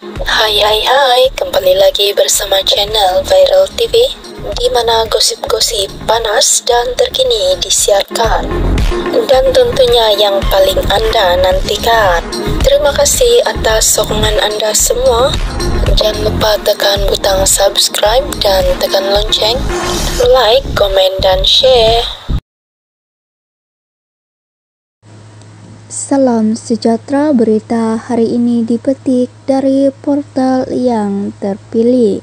Hai hai hai, kembali lagi bersama channel Viral TV di mana gosip-gosip panas dan terkini disiarkan dan tentunya yang paling Anda nantikan. Terima kasih atas sokongan Anda semua. Jangan lupa tekan butang subscribe dan tekan lonceng, like, komen, dan share. Salam sejahtera berita hari ini dipetik dari portal yang terpilih.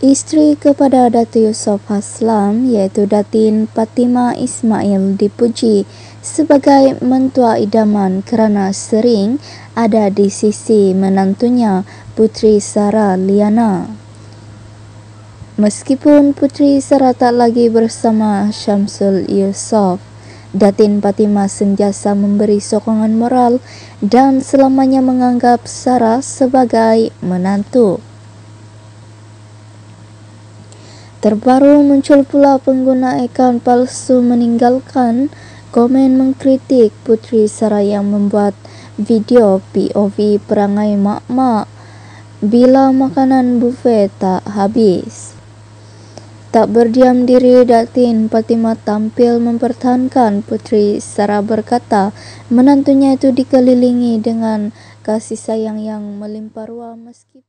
Istri kepada Datu Yusof Haslam yaitu Datin Fatima Ismail dipuji sebagai mentua idaman kerana sering ada di sisi menantunya Putri Sarah Liana. Meskipun Putri Sarah tak lagi bersama Syamsul Yusof, Datin Fatima sentiasa memberi sokongan moral dan selamanya menganggap Sarah sebagai menantu. Terbaru muncul pula pengguna akaun palsu meninggalkan komen mengkritik Putri Sarah yang membuat video POV perangai mak-mak bila makanan buffet tak habis. Tak berdiam diri, Datin Fatimah tampil mempertahankan Putri Sarah berkata. Menantunya itu dikelilingi dengan kasih sayang yang melimpah ruah meski